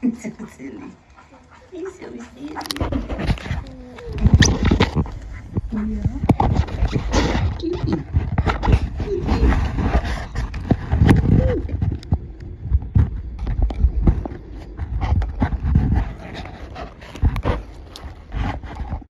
so silly. He's so silly. Yeah. Cute.